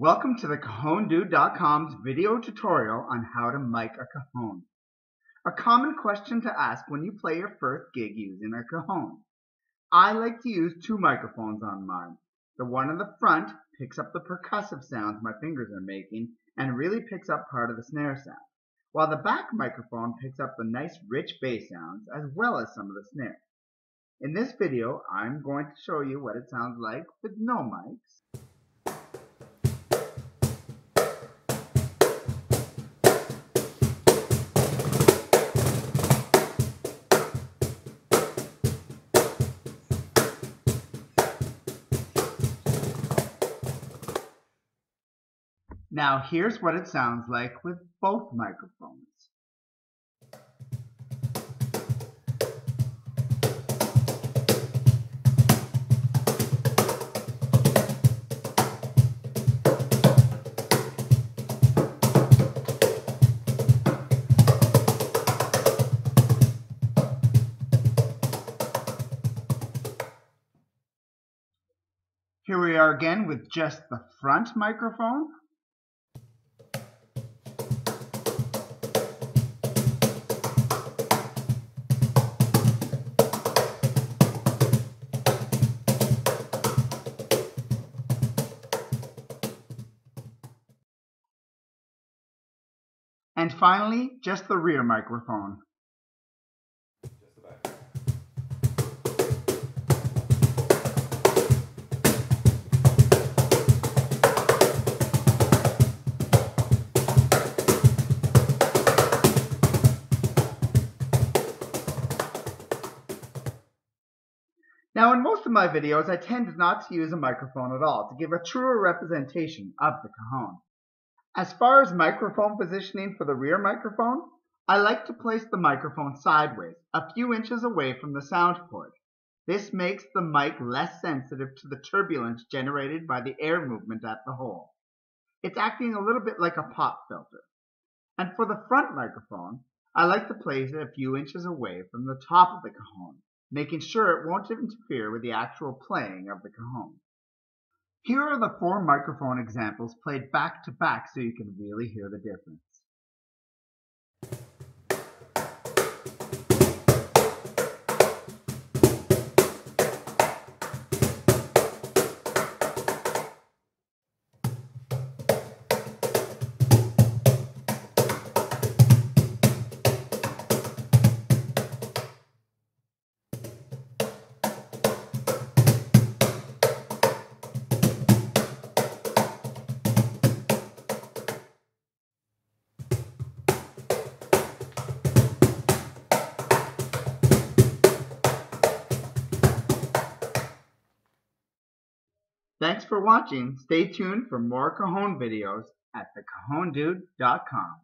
Welcome to the CajonDude.com's video tutorial on how to mic a cajon. A common question to ask when you play your first gig using a cajon. I like to use two microphones on mine. The one in the front picks up the percussive sounds my fingers are making and really picks up part of the snare sound, while the back microphone picks up the nice rich bass sounds as well as some of the snare. In this video, I'm going to show you what it sounds like with no mics Now here's what it sounds like with both microphones. Here we are again with just the front microphone. And finally, just the rear microphone. Now in most of my videos I tend not to use a microphone at all to give a truer representation of the cajon. As far as microphone positioning for the rear microphone, I like to place the microphone sideways, a few inches away from the sound port. This makes the mic less sensitive to the turbulence generated by the air movement at the hole. It's acting a little bit like a pop filter. And for the front microphone, I like to place it a few inches away from the top of the cajon, making sure it won't interfere with the actual playing of the cajon. Here are the four microphone examples played back to back so you can really hear the difference. Thanks for watching. Stay tuned for more Cajon videos at thecajondude.com.